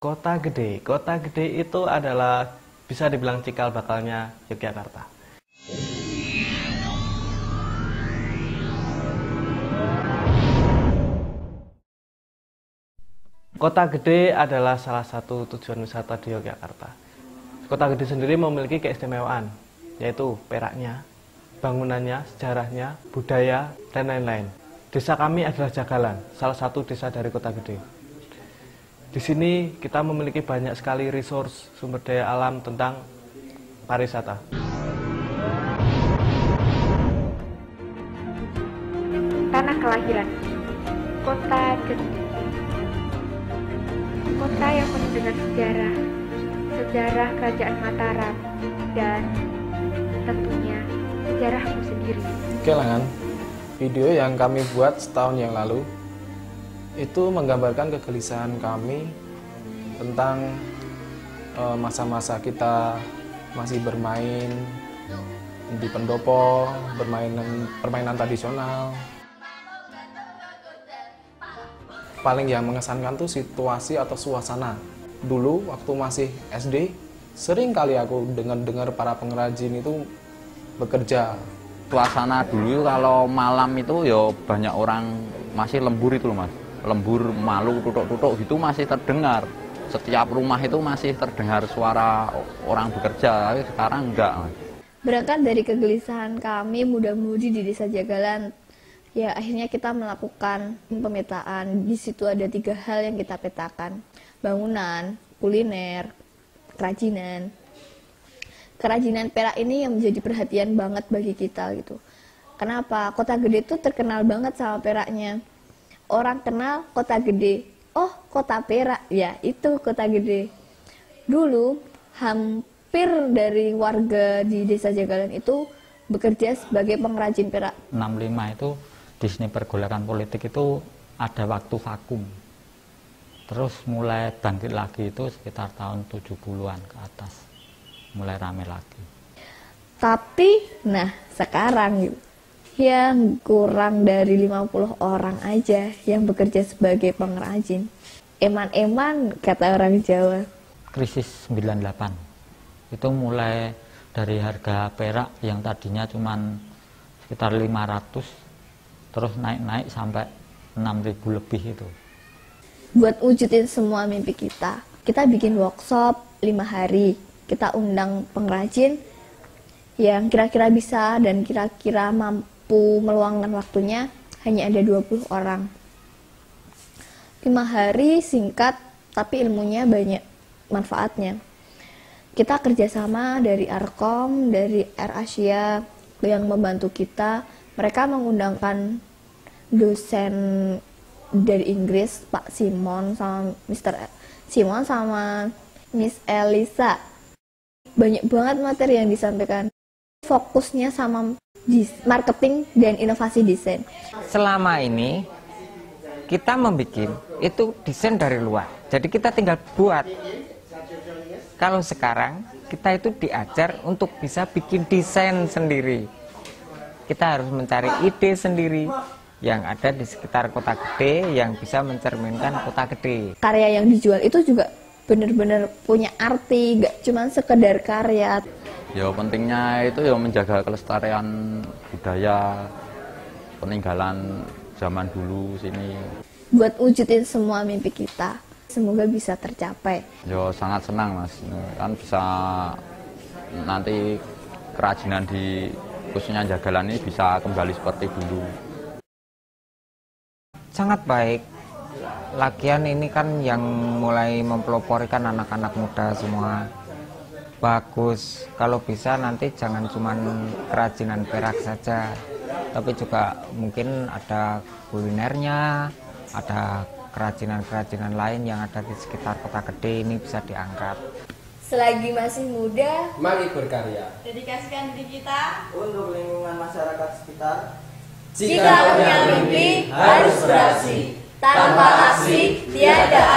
Kota gede, kota gede itu adalah bisa dibilang cikal bakalnya Yogyakarta. Kota gede adalah salah satu tujuan wisata di Yogyakarta. Kota gede sendiri memiliki keistimewaan, yaitu peraknya, bangunannya, sejarahnya, budaya, dan lain-lain. Desa kami adalah Jagalan, salah satu desa dari Kota Gede. Di sini kita memiliki banyak sekali resource sumber daya alam tentang pariwisata. Tanah kelahiran. Kota Gede Kota yang penuh dengan sejarah. Sejarah kerajaan Mataram. Dan tentunya sejarahmu sendiri. Oke Langan, video yang kami buat setahun yang lalu itu menggambarkan kegelisahan kami tentang eh, masa-masa kita masih bermain di pendopo, bermainan permainan tradisional. Paling yang mengesankan tuh situasi atau suasana. Dulu waktu masih SD, sering kali aku dengar-dengar para pengrajin itu bekerja suasana dulu kalau malam itu ya banyak orang masih lembur itu loh mas lembur malu tutuk-tutuk gitu masih terdengar setiap rumah itu masih terdengar suara orang bekerja tapi sekarang enggak Berangkat dari kegelisahan kami muda-mudi di Desa Jagalan, ya akhirnya kita melakukan pemetaan. Di situ ada tiga hal yang kita petakan. Bangunan, kuliner, kerajinan. Kerajinan perak ini yang menjadi perhatian banget bagi kita gitu. Kenapa? Kota gede itu terkenal banget sama peraknya. Orang kenal kota gede. Oh, kota perak. Ya, itu kota gede. Dulu hampir dari warga di Desa Jagalan itu bekerja sebagai pengrajin perak. 65 itu di sini pergolakan politik itu ada waktu vakum. Terus mulai bangkit lagi itu sekitar tahun 70-an ke atas. Mulai rame lagi. Tapi, nah sekarang yang kurang dari 50 orang aja yang bekerja sebagai pengrajin. Eman-eman kata orang Jawa. Krisis 98 itu mulai dari harga perak yang tadinya cuma sekitar 500 terus naik-naik sampai 6000 lebih itu. Buat wujudin semua mimpi kita, kita bikin workshop 5 hari. Kita undang pengrajin yang kira-kira bisa dan kira-kira mampu meluangkan waktunya hanya ada 20 orang. 5 hari singkat tapi ilmunya banyak manfaatnya kita kerjasama dari Arkom, dari Air Asia yang membantu kita. Mereka mengundangkan dosen dari Inggris, Pak Simon sama Mr. Simon sama Miss Elisa. Banyak banget materi yang disampaikan. Fokusnya sama marketing dan inovasi desain. Selama ini kita membuat itu desain dari luar. Jadi kita tinggal buat kalau sekarang kita itu diajar untuk bisa bikin desain sendiri. Kita harus mencari ide sendiri yang ada di sekitar kota gede yang bisa mencerminkan kota gede. Karya yang dijual itu juga benar-benar punya arti, gak cuma sekedar karya. Ya pentingnya itu ya menjaga kelestarian budaya peninggalan zaman dulu sini Buat wujudin semua mimpi kita. Semoga bisa tercapai. ya sangat senang mas kan bisa nanti kerajinan di khususnya jagalan ini bisa kembali seperti dulu Sangat baik. Lagian ini kan yang mulai mempeloporikan anak-anak muda semua. Bagus. Kalau bisa nanti jangan cuma kerajinan perak saja. Tapi juga mungkin ada kulinernya, ada kerajinan-kerajinan lain yang ada di sekitar kota gede ini bisa diangkat. Selagi masih muda, Mari berkarya dedikasikan diri kita. untuk lingkungan masyarakat sekitar Jika punya mimpi, harus beraksi. Tanpa aksi, tiada.